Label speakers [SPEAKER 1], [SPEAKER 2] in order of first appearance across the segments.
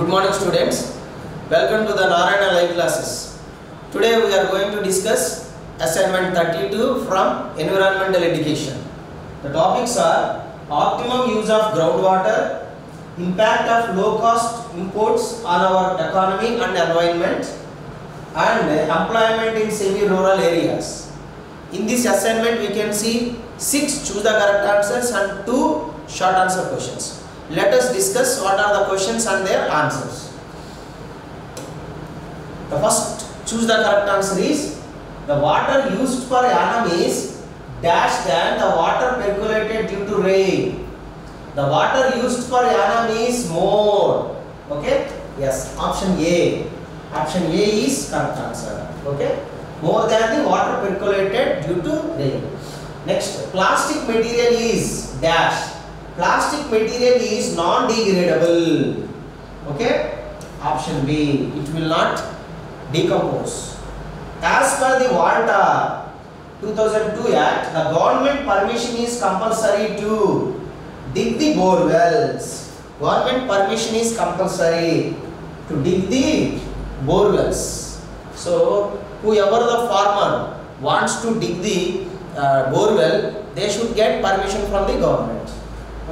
[SPEAKER 1] Good morning students. Welcome to the Narayana live classes. Today we are going to discuss assignment 32 from environmental education. The topics are optimum use of groundwater, impact of low cost imports on our economy and environment and employment in semi-rural areas. In this assignment we can see 6 choose the correct answers and 2 short answer questions. Let us discuss what are the questions and their answers. The first choose the correct answer is the water used for annum is dash than the water percolated due to rain. The water used for annum is more. Okay? Yes, option A. Option A is correct answer. Okay? More than the water percolated due to rain. Next, plastic material is dash. Plastic material is non-degradable. Okay? Option B. It will not decompose. As per the WALTA 2002 Act, the government permission is compulsory to dig the bore wells. Government permission is compulsory to dig the bore wells. So, whoever the farmer wants to dig the uh, bore well, they should get permission from the government.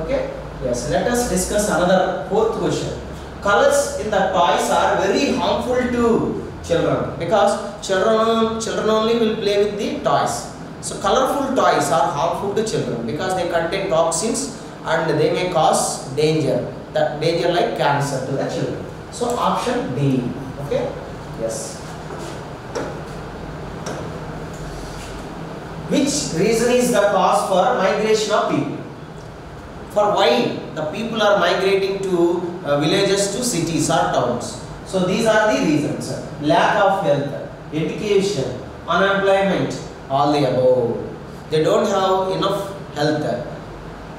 [SPEAKER 1] Okay? Yes, let us discuss another fourth question. Colors in the toys are very harmful to children because children children only will play with the toys. So colorful toys are harmful to children because they contain toxins and they may cause danger. That danger like cancer to the children. So option D. Okay? Yes. Which reason is the cause for migration of people? For why the people are migrating to uh, villages to cities or towns? So these are the reasons. Lack of health, education, unemployment, all the above. They don't have enough health,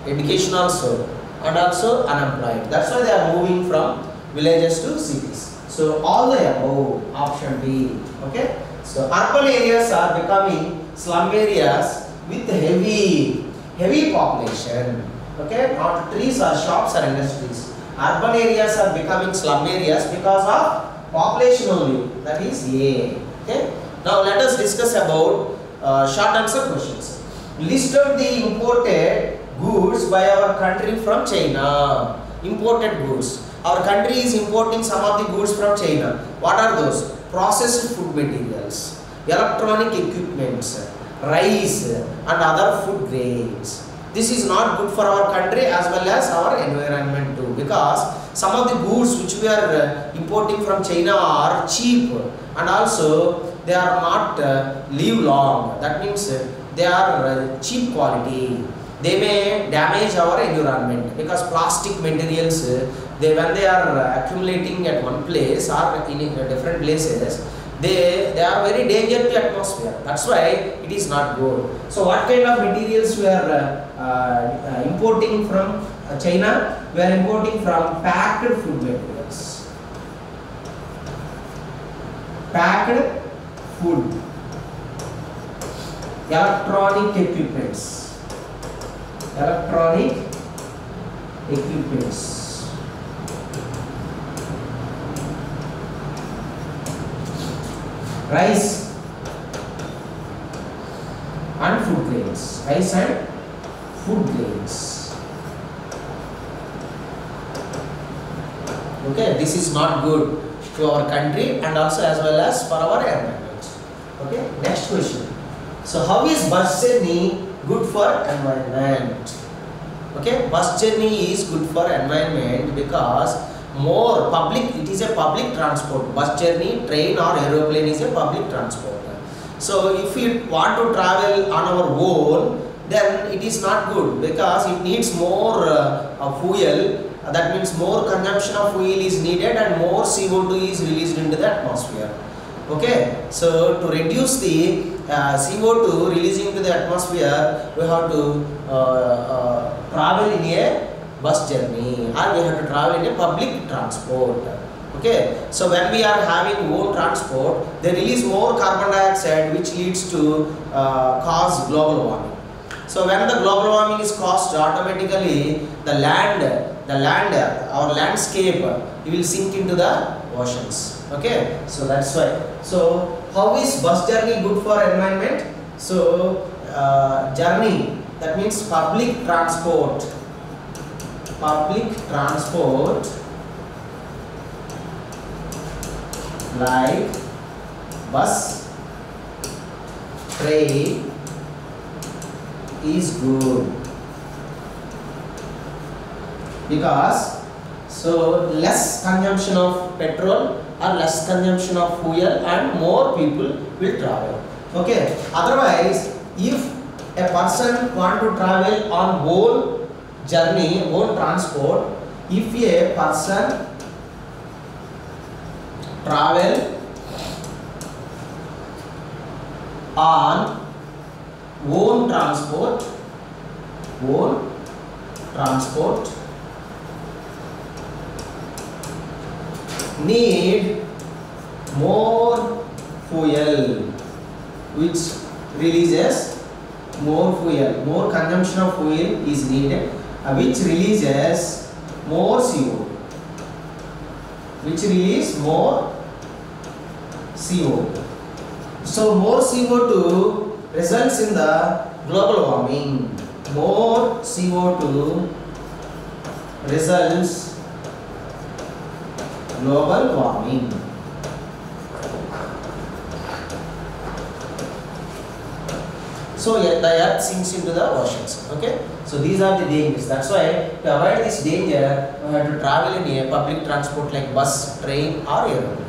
[SPEAKER 1] education also, and also unemployed. That's why they are moving from villages to cities. So all the above, option B. Okay. So urban areas are becoming slum areas with heavy, heavy population. Okay, not trees or shops or industries. Urban areas are becoming slum areas because of population only. That is A. Okay. Now let us discuss about uh, short answer questions. List of the imported goods by our country from China. Imported goods. Our country is importing some of the goods from China. What are those? Processed food materials, electronic equipments, rice and other food grains. This is not good for our country as well as our environment too because some of the goods which we are uh, importing from China are cheap and also they are not uh, live long. That means uh, they are uh, cheap quality. They may damage our environment because plastic materials uh, they when they are accumulating at one place or in different places they they are very dangerous to atmosphere. That's why it is not good. So what kind of materials we are uh, uh, importing from uh, china? We are importing from packed food materials. Packed food. Electronic equipments. Electronic equipments rice and food grains. Rice and food grains. Okay this is not good to our country and also as well as for our environment. Okay next question. So how is bus journey good for environment? Okay bus journey is good for environment because more public it is a public transport. Bus journey train or aeroplane is a public transport. So if we want to travel on our own then it is not good because it needs more uh, fuel. Uh, that means more consumption of fuel is needed and more co2 is released into the atmosphere. Okay? So to reduce the uh, co2 releasing into the atmosphere we have to travel in a bus journey or we have to travel in a public transport. Okay? So when we are having own transport they release more carbon dioxide which leads to uh, cause global warming. So when the global warming is caused automatically the land the land our landscape will sink into the oceans. Okay? So that's why. So how is bus journey good for environment? So uh, journey that means public transport public transport like bus train is good. Because so less consumption of petrol or less consumption of fuel and more people will travel. Okay otherwise if a person want to travel on whole journey whole transport if a person travel on own transport own transport need more fuel which releases more fuel more consumption of fuel is needed uh, Uh, which releases more CO which release more CO so more CO2 results in the global warming. More CO2 results global warming. So yeah, the earth sinks into the oceans. Okay. So these are the dangers. That's why to avoid this danger, we have to travel in a public transport like bus, train, or aeroplane.